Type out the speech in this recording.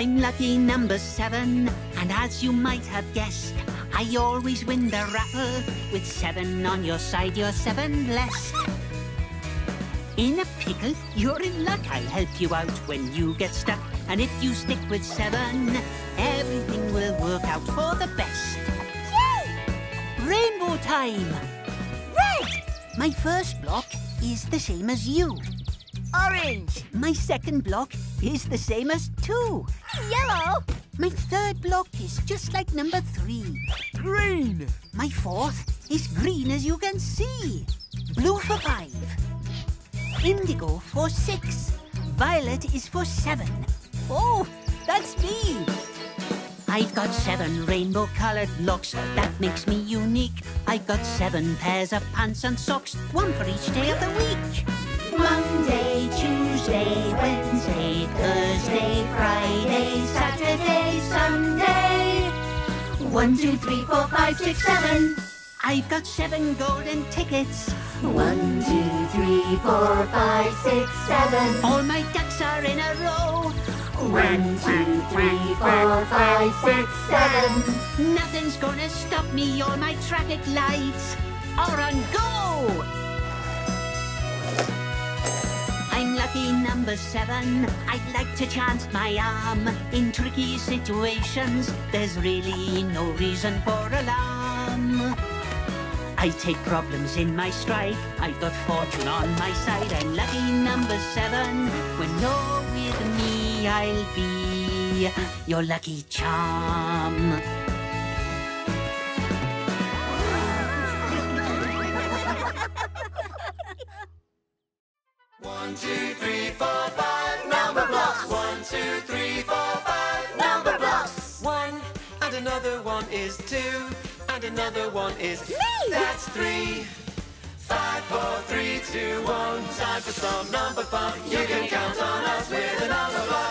I'm lucky number seven, and as you might have guessed, I always win the raffle. With seven on your side, you're seven blessed. In a pickle, you're in luck. I'll help you out when you get stuck. And if you stick with seven, everything will work out for the best. Yay! Rainbow time! Red! My first block is the same as you. Orange! My second block is the same as two. Yellow! My third block is just like number three. Green! My fourth is green as you can see. Blue for five. Indigo for six. Violet is for seven. Oh, that's me. I've got seven rainbow-colored locks. That makes me unique. I've got seven pairs of pants and socks, one for each day of the week. Monday, Tuesday, Wednesday, Thursday, Friday, Saturday, Sunday. One, two, three, four, five, six, seven. I've got seven golden tickets. One, two, three, four, five, six, seven. All my ducks are in a row. One, two, three, four, five, six, seven. Nothing's gonna stop me. All my traffic lights are on go. Number seven. I'd like to chance my arm in tricky situations. There's really no reason for alarm. I take problems in my stride. I've got fortune on my side. I'm lucky number seven. When you're with me, I'll be your lucky charm. One, two, three, four, two, three, four, five, Numberblocks. One, and another one is two, and another one is Me! That's three. Five, four, three, two, one. Time for some number fun. You can count on us with the Numberblocks.